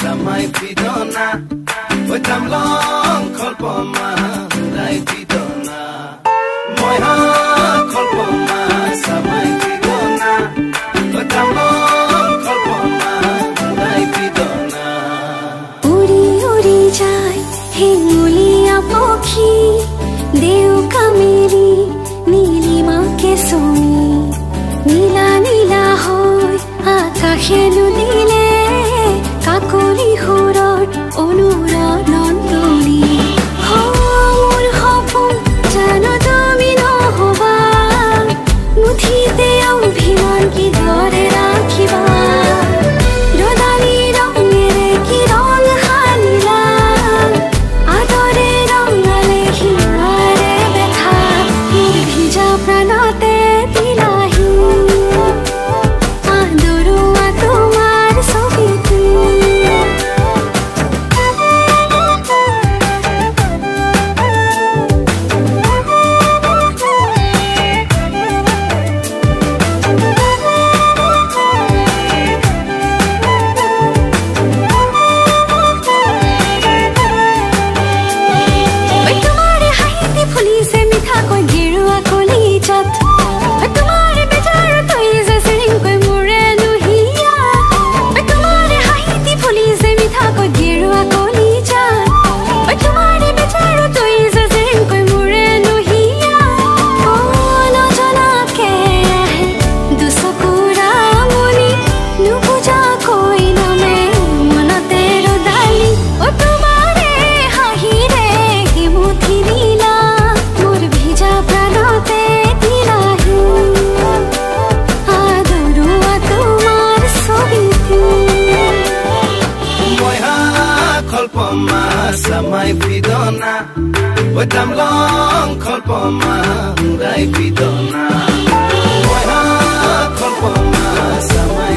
samai pidona Oi tam long kolpoma Dai pidona Moi ha পক্ষী দেউকা মেলি নীলিমাকে চমি নীলা নীলা হয় আকাশে la phi dona, Oi tam long kolpo ma hurai fidona Oi ha kolpo ma samai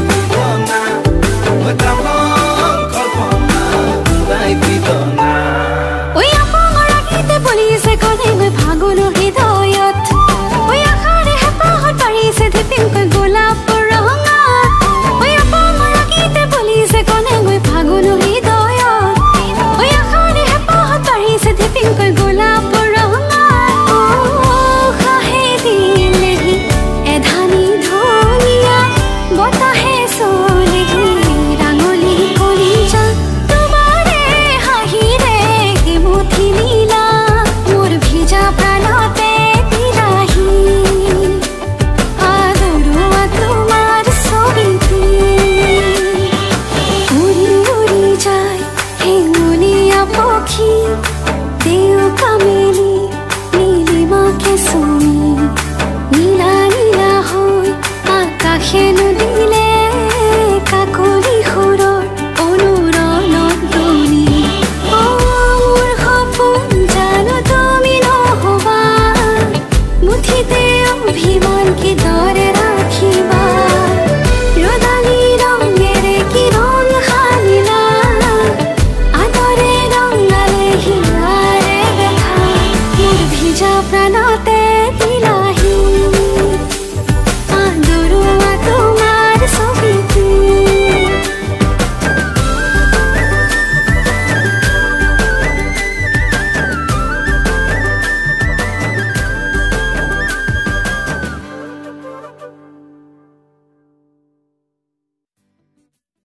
নীলা নীলা হৈ আকাশেলৈ प्राणाते